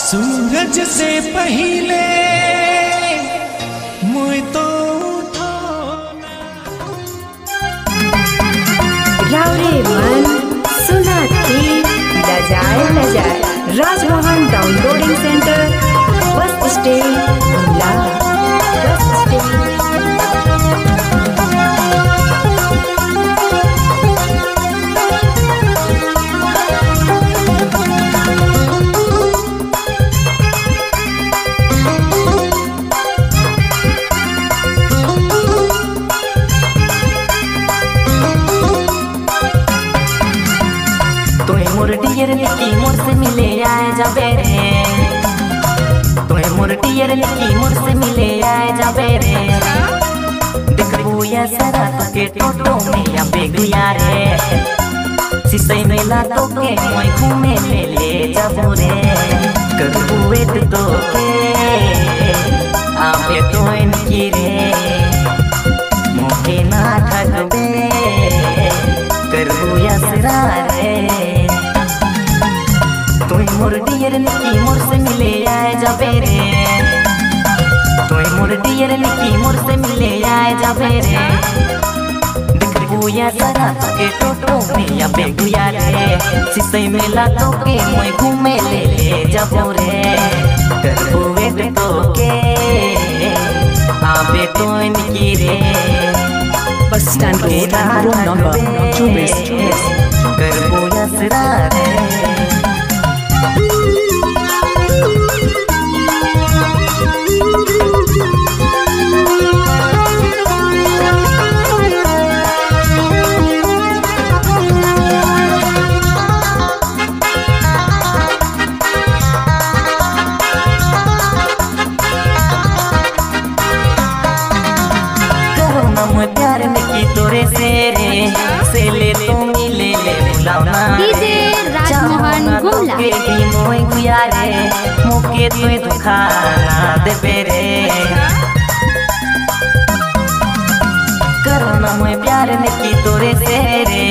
सूरज से पहले मुझ तो रावरे मन Rajmohan downloading centre bus stand. लिखी मोर से मिले आए जाबे रे तोहे मोर डियर लिखी मोर से मिले आए जाबे रे देखबू या सरा के टोटो में या बेगुया रे सिसई मेला तो के मोय घूमे ले ले जाबू रे करबू वेट तो के आबे तो मोर डियर निकी मोर से मिले आए जाबे रे तुई मोर डियर निकी मोर से मिले आए जाबे रे देखबू या सरा के टोटो में या बेगुया रे। सिसई मेला तो के मोय घूमे ले ले जाबो रे। करबू तो के आबे तो निकी रे। बस स्टैंड रूम नंबर चौबीस करबू या सरा रे करो ना मैं प्यार निकी तोरे से रे से ले तो मिले ले बुलावना डीजे राजमोहन गुमला। के दी मोय गुया रे मोके तोय दुखा ना दे बेरे करो ना मैं प्यार निकी तोरे से रे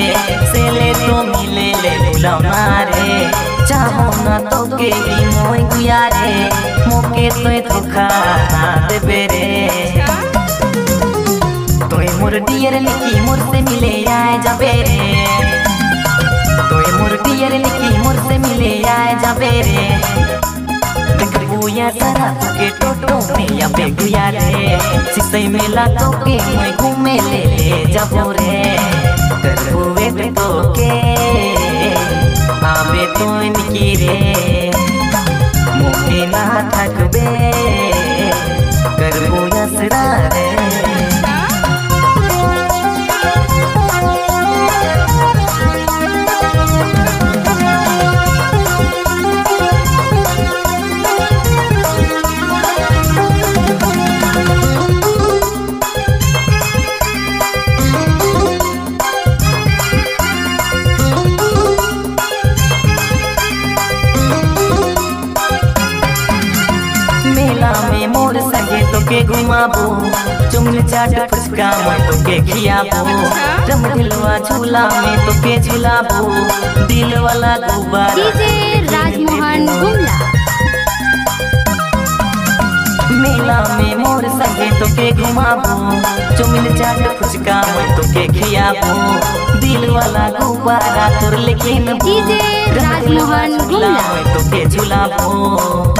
से ले तो मिले ले बुलावना रे चाहो ना तो के दी मोय गुया रे मोके तोय दुखा दे बेरे मोर डियर लिखी मोर से मिले आए जाबे रे तोय मोर डियर लिखी मोर से मिले आए जाबे रे देखबू या सरा के टोटो में या बेगुया रे सिसई मेला तो के मैं घूमे ले ले जाबो रे करबू वेट तो के आबे तो निकी रे मोके ना थकबे करबू या सरा रे के घुमाबो। चुमल चाट फुचका में तो के खियाबो। रम दिलवा झूला में तो के झुलाबो। दिल वाला गुब्बारा। डीजे राजमोहन गुमला। मेला में मोर संगे तो के घुमाबो। चुमल चाट फुचका में तो के खियाबो। दिल वाला गुब्बारा तोर लेकिन डीजे राजमोहन गुमला। में तो के झुलाबो।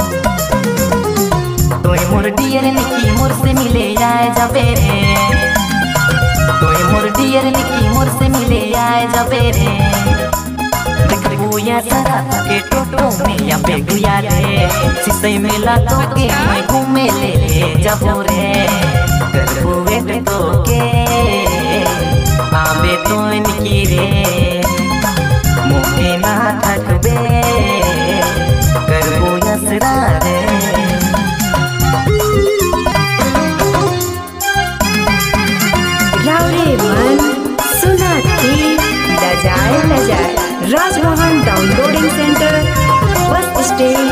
सवेरे। देखबुया सारा के टोटो में या बेगुया रे। सिसई मेला तो के घूमे ले जाबो रे। करबुए तो के आवे तो इनकी रे। मुहे ना थकबे। करबुया सरा रे। Rowdy one. सुनाती। लजाए लजाए Rajbhavan downloading centre bus stand.